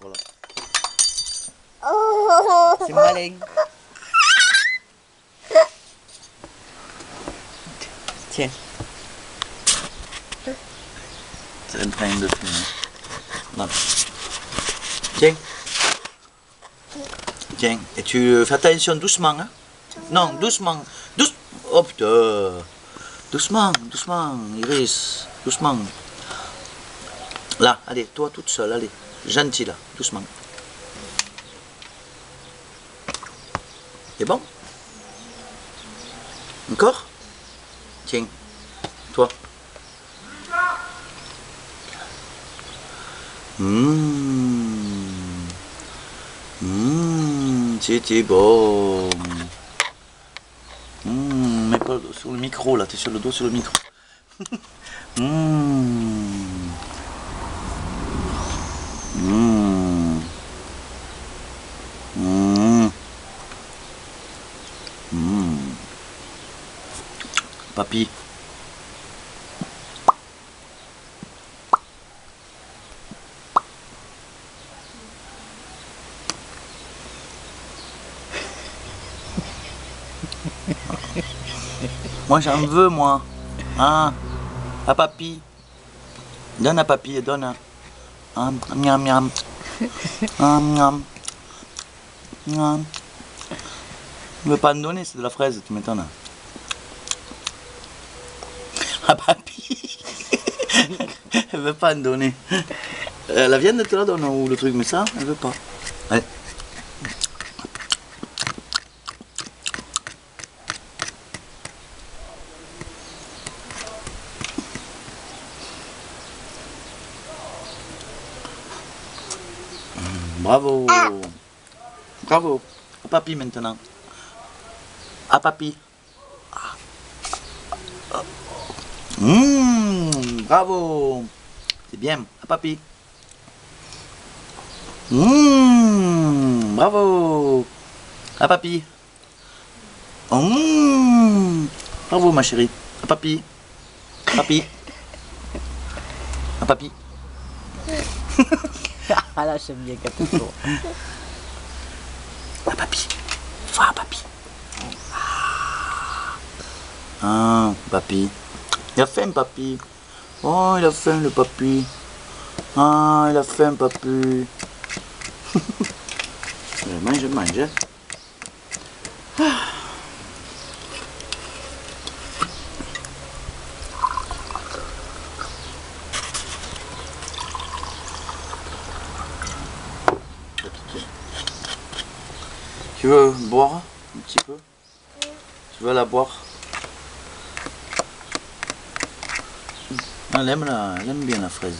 voilà. Oh. C'est malin. Tiens. C'est en train de filmer. Non. Tiens. Tiens. Et tu fais attention doucement, hein? Non, doucement. Douce. Oh putain. Doucement, doucement, Iris. Doucement. Là, allez, toi toute seule, allez. Gentil là, doucement. C'est bon Encore Tiens, toi. Mmh. Mmh, c'était bon. Mmh, mets pas sur le micro là, t'es sur le dos sur le micro. Mmh. Mmh. Papy. Moi j'en veux moi. Ah. À papy. Donne à papy, donne. à- Ah, miam miam. Ah, miam. Miam. Ne veux pas me donner, c'est de la fraise, tu m'étonnes. Ah papy Elle veut pas me donner. Euh, la viande te la donne ou le truc, mais ça, elle veut pas. Allez. Bravo. Bravo. Papy maintenant. À papy. Mmh, bravo. C'est bien. À papy. Mmh, bravo. À papy. Mmh, bravo ma chérie. À papy. Papy. À papy. Ah là, j'aime bien quand tu cours. À papy. Va, papy. Ah, papy. Il a faim, papy. Oh, il a faim, le papy. Ah, il a faim, papy. Euh, mange, mange. Tu veux boire un petit peu? Tu veux la boire? Elle aime, la, elle aime bien la fraise.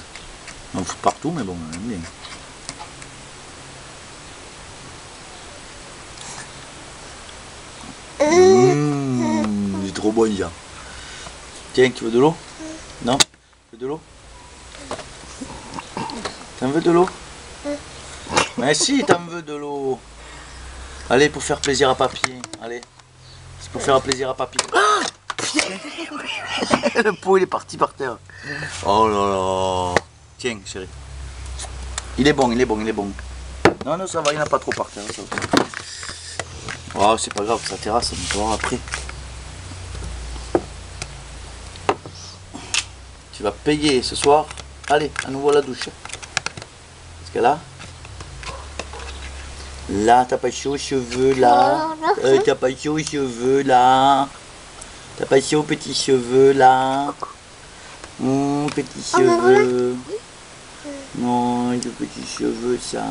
On fout partout, mais bon, elle aime bien. Mmh, c'est trop bon déjà. Tiens, tu veux de l'eau? Non? Tu veux de l'eau? T'en veux de l'eau? Mais si, t'en veux de l'eau. Allez, pour faire plaisir à papy. Allez. C'est pour faire plaisir à papy. Ah Le pot, il est parti par terre. Oh là là. Tiens, chérie. Il est bon, il est bon, il est bon. Non, non, ça va, il n'y en a pas trop par terre. ça va. Oh, c'est pas grave, ça terrasse, on va voir après. Tu vas payer ce soir. Allez, à nouveau à la douche. Parce que là, Là, t'as pas chaud aux cheveux, là. Euh, t'as pas chaud aux cheveux, là. T'as pas chaud aux petits cheveux, là. Hum, petits cheveux. Non, de petits cheveux, ça.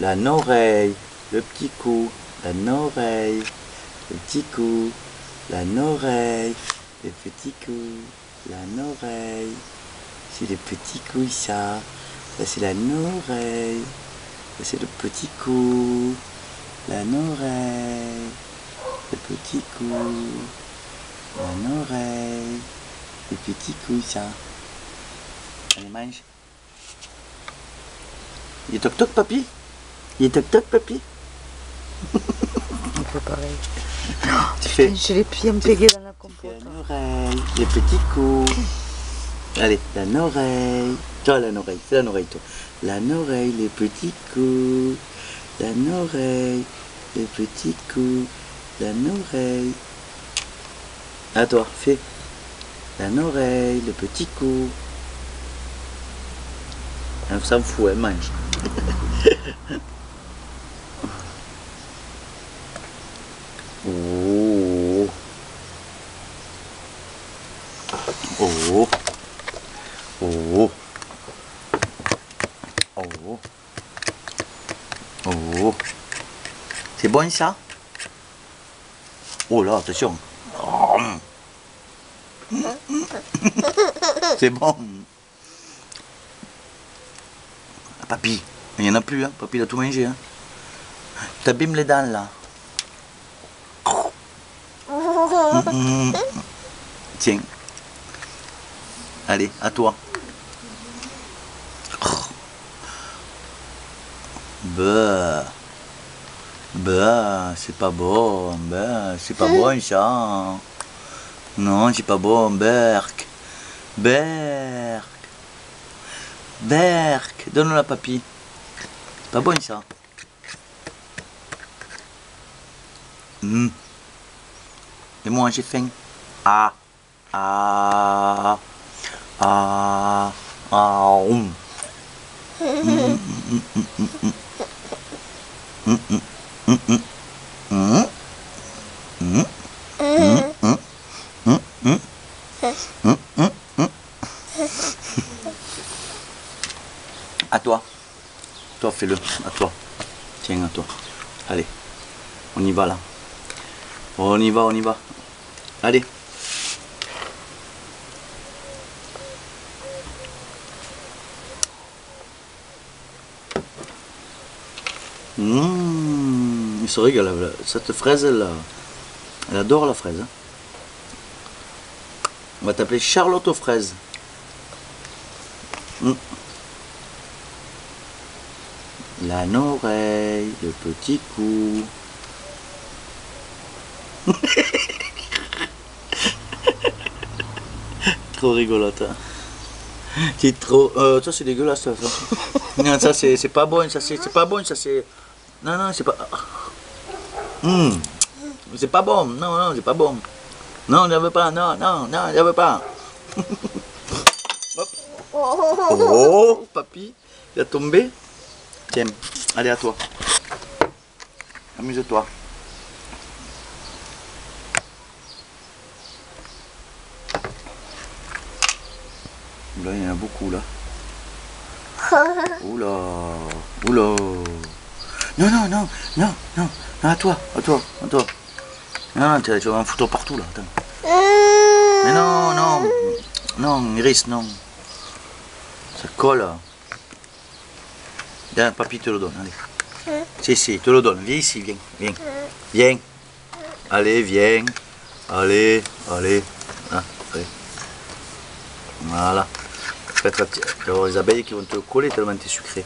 La oreille, le petit cou, la oreille, le petit cou, la oreille, le petit cou, la oreille. C'est le petit cou, ça. Ça, c'est la oreille. Ça, c'est le petit cou, la oreille, le petit cou, la oreille, le petit cou, ça. Allez, mange. Il est toc toc, papy Il est toc toc, papy On fait pareil. Tu fais J'ai les pieds dans la tu fais compote. une oreille, le petit cou. Allez, la oreille. Toi, la oreille, c'est la oreille, toi. La oreille, les petits coups. La oreille, les petits coups. La oreille. À toi, fais. La oreille, le petit coup. Ah, Ça me fout, elle mange. oh. Oh. Oh. Oh. Oh. C'est bon ça? Oh là, attention. Oh. C'est bon. Ah, Papy, il n'y en a plus, hein. Papy il a tout mangé. Hein. T'abîmes les dents là. Tiens. Allez, à toi. Bah. Bah, c'est pas bon. Bah, c'est pas bon ça. Non, c'est pas bon. Berk. Berk. Berk. Donne-le à papy. Pas bon ça. Hmm. Et moi j'ai faim. Ah. Ah. Ah. Ah. hum. Hum, À toi. Toi, fais-le. À toi. Tiens, à toi. Allez. On y va là. On y va, on y va. Allez. Mmh, il se régale. Cette fraise, elle, elle adore la fraise. hein. On va t'appeler Charlotte aux fraises. Mmh. La oreille, le petit cou. trop rigolote. hein. C'est trop. euh, ça c'est dégueulasse ça. non, ça c'est pas bon, ça c'est c'est pas bon, ça c'est. Non non c'est pas. Hum. C'est pas bon, non non c'est pas bon. Non, ne veux pas, non non non, ne veux pas. Hop. Oh, papy, il a tombé? Tiens, allez à toi. Amuse-toi. Là, il y en a beaucoup là. Oula, oula. Non, non, non, non, non, à toi, à toi, à toi. Non, non, tu vas en foutre partout là. Attends. Mais non, non, non, Iris, non. Ça colle. Viens, papy te le donne, allez. Si, si, te le donne. Viens ici, viens, viens. Viens. Allez, viens. Allez, allez. Ah. Voilà. Peut-être avoir les abeilles qui vont te coller tellement t'es sucré.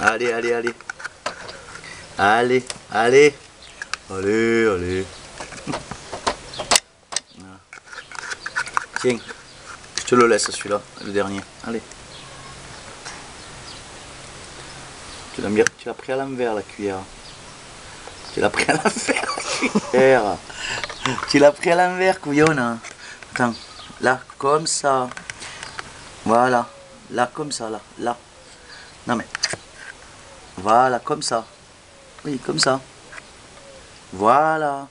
Allez, allez, allez. Allez, allez. Allez, allez. Tiens, je te le laisse celui-là, le dernier. Allez. Tu l'as mis- tu l'as pris à l'envers la cuillère. Tu l'as pris à l'envers la cuillère. tu l'as pris à l'envers, couillonne. Attends, là, comme ça. Voilà. Là, comme ça, là. Là. Non mais. Voilà, comme ça. Oui, comme ça. Voilà.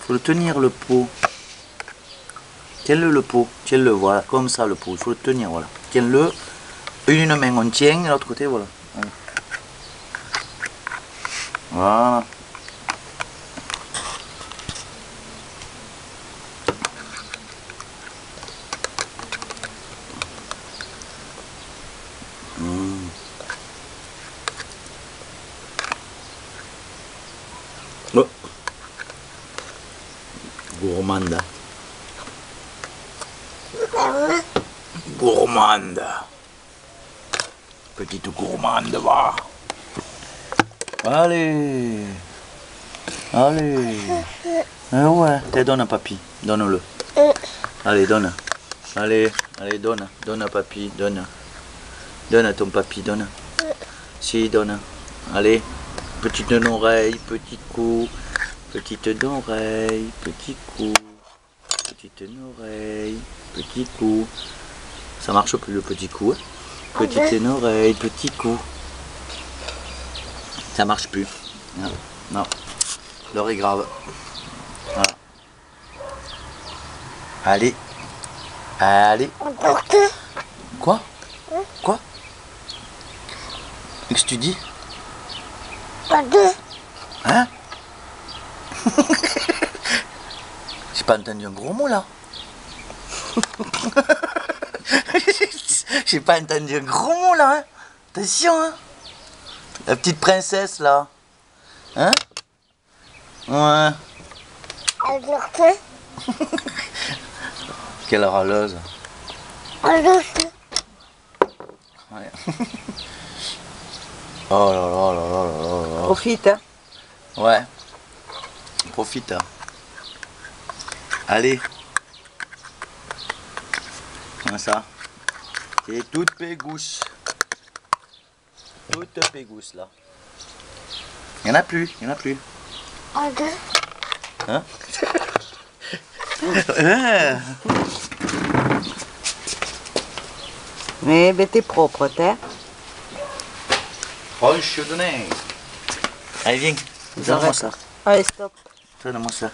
faut le tenir le pot. Tiens-le le pot. Tiens-le, voilà. Comme ça le pot. Il faut le tenir, voilà. Tiens-le. Une main on tient l'autre côté. Voilà. Voilà. Gourmande. Gourmande. Petite gourmande, va. Allez. Allez. Eh ouais, te donne à papy. Donne-le. Allez, donne. Allez, allez, donne. Donne à papy, donne. Donne à ton papy, donne. Si, donne. Allez, petite oreille, petit coup. Petite oreille, petit coup. Petite oreille, petit coup. Ça marche plus le petit coup. hein Petite oreille, petit coup. Ça marche plus. Non, non. L'heure est grave. Voilà. Allez. Allez. Quoi? Quoi? Qu'est-ce que tu dis? Hein? J'ai pas entendu un gros mot là. J'ai pas entendu un gros mot là. Hein Attention hein. La petite princesse là. Hein? Ouais. Quelle râleuse. Ouais. Oh là là là là là là là. Profite. Hein. Ouais. Profite. hein. Allez. Comment ça? C'est toute pégousse. Toute pégousse là. Il y en a plus, il y en a plus. Hein? Ouais. Mais t'es propre, t'es. Roche de nez. Allez, viens. Donne-moi Arrête. ça. Allez, stop. Donne-moi ça.